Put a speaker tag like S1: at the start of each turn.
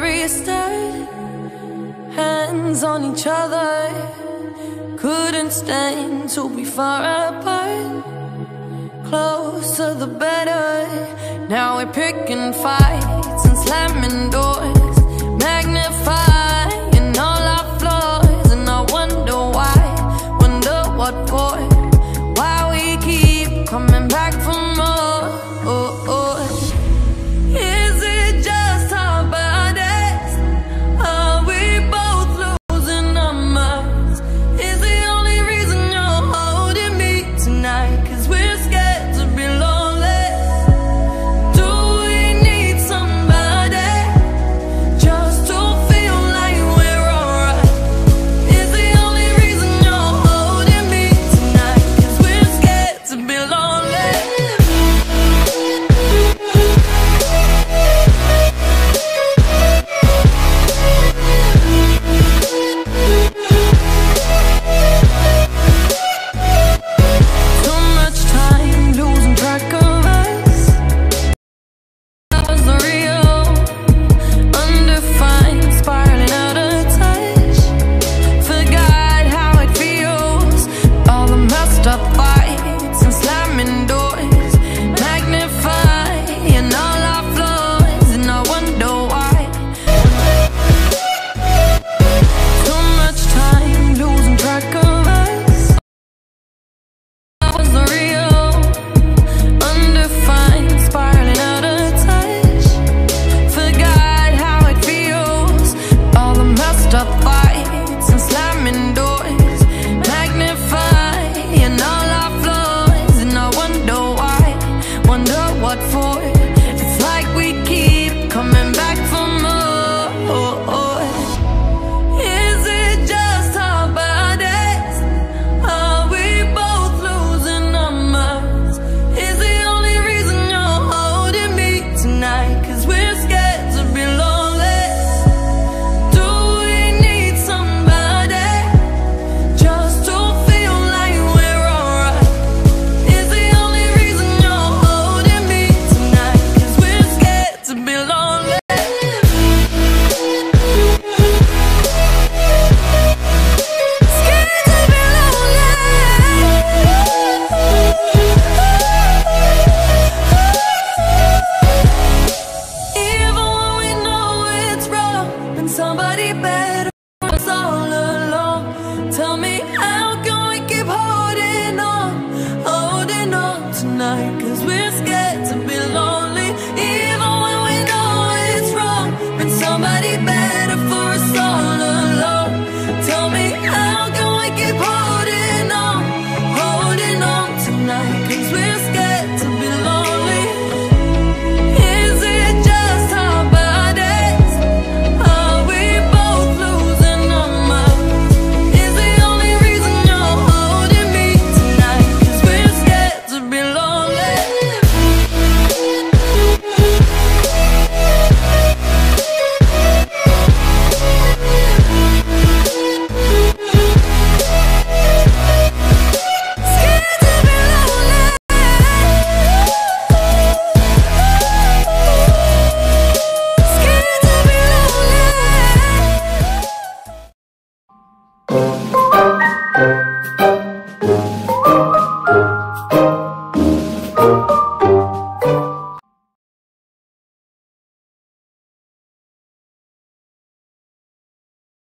S1: where you Hands on each other. Couldn't stand to be far apart. Closer the better. Now we're picking fights and slamming doors. Magnifying all our flaws. And I wonder why, wonder what for. somebody better us all alone. Tell me how can we keep holding on, holding on tonight? Cause we're scared to be